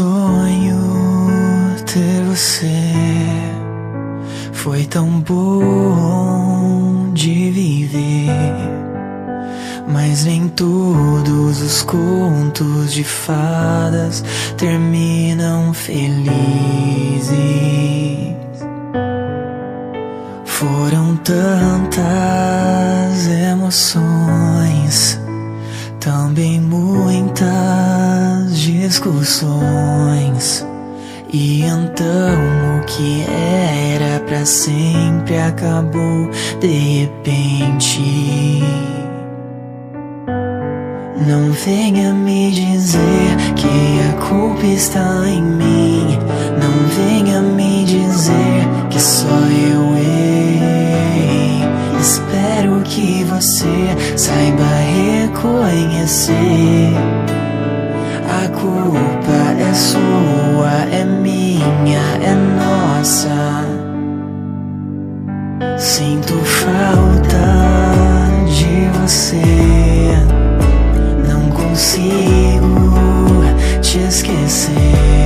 Sonho ter você. Foi tão bom de viver. Mas nem todos os contos de fadas terminam felizes. Foram tantas emoções, também muitas discussões. E então o que era para sempre acabou de repente. Não venha me dizer que a culpa está em mim. Não venha me dizer que só eu errei. Espero que você saiba reconhecer. A culpa é sua, é minha, é nossa. Sinto falta de você. Não consigo te esquecer.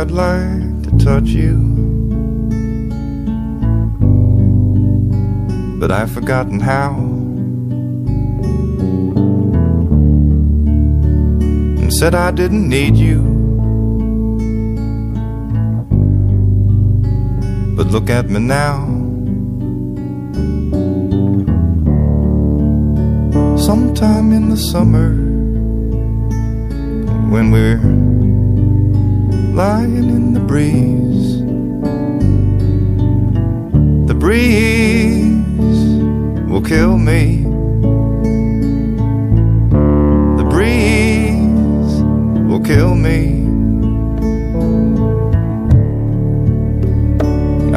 I'd like to touch you. But I've forgotten how. And said I didn't need you. But look at me now. Sometime in the summer, when we're lying in the breeze, the breeze will kill me. The breeze will kill me.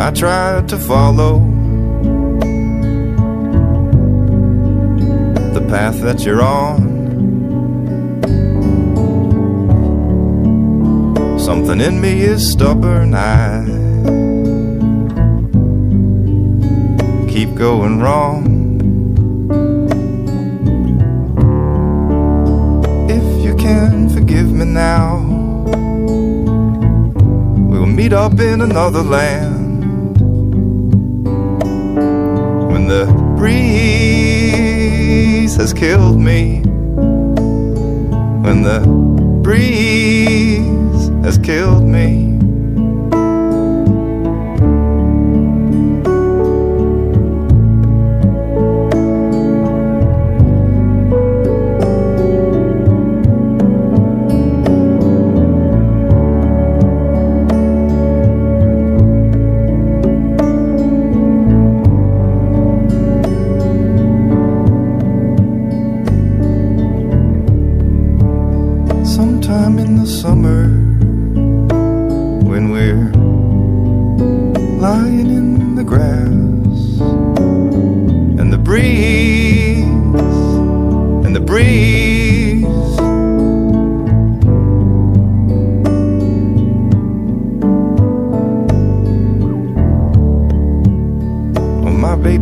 I tried to follow the path that you're on. Something in me is stubborn. I keep going wrong. If you can forgive me now, we'll meet up in another land when the breeze has killed me. When the breeze has killed me.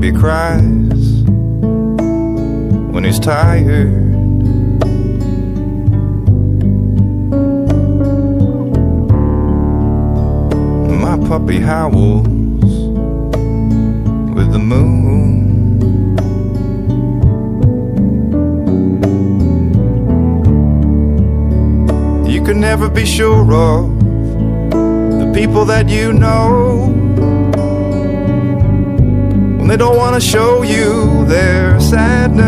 Baby cries when he's tired. My puppy howls with the moon. You can never be sure of the people that you know they don't want to show you their sadness.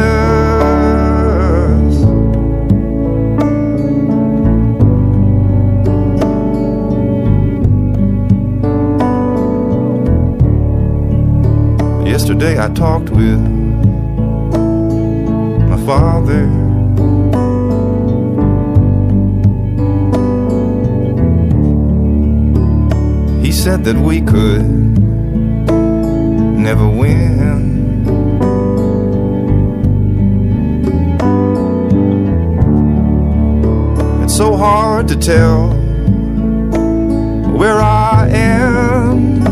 Yesterday I talked with my father. He said that we could never win. It's so hard to tell where I am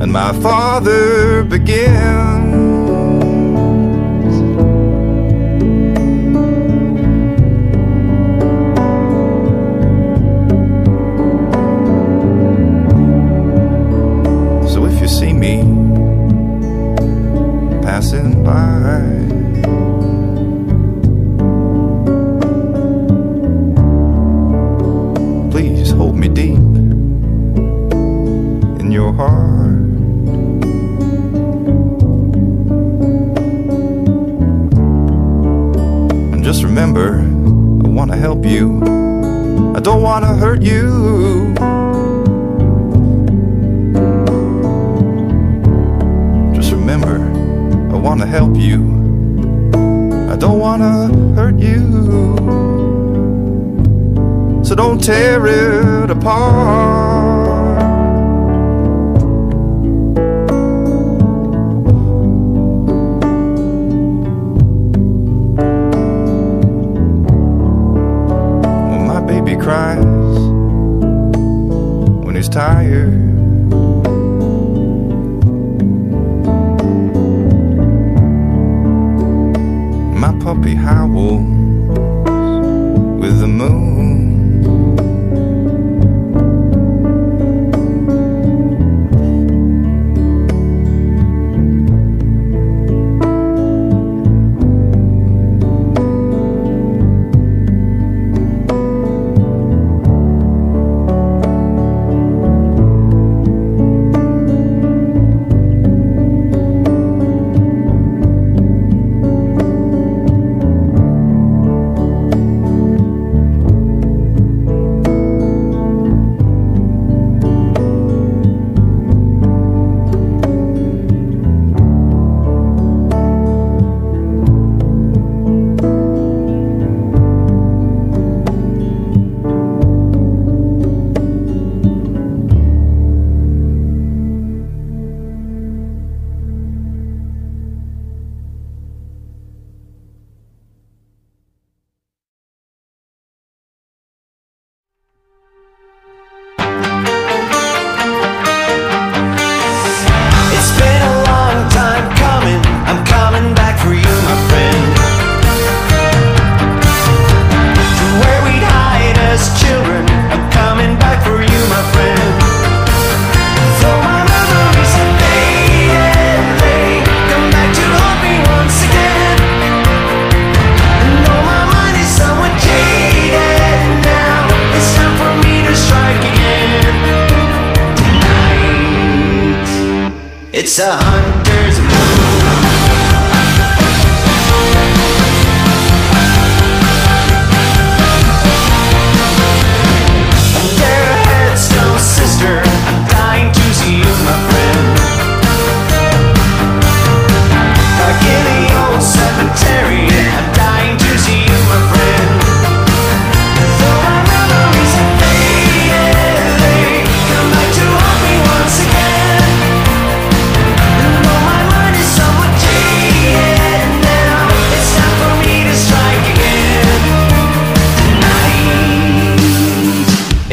and my father begins. Apart. When my baby cries, when he's tired. My puppy howls with the moon.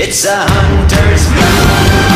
It's a hunter's It's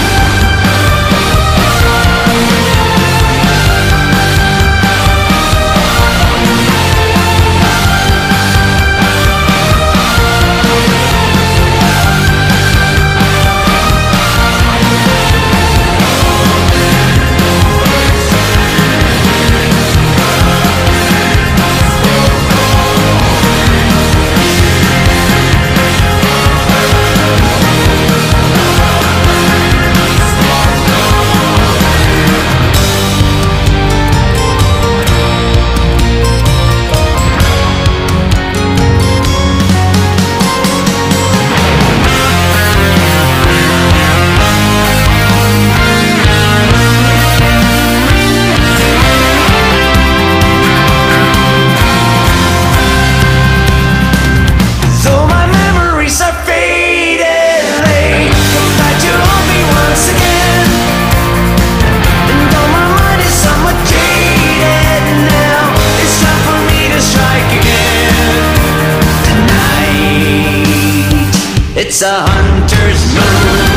Christmas.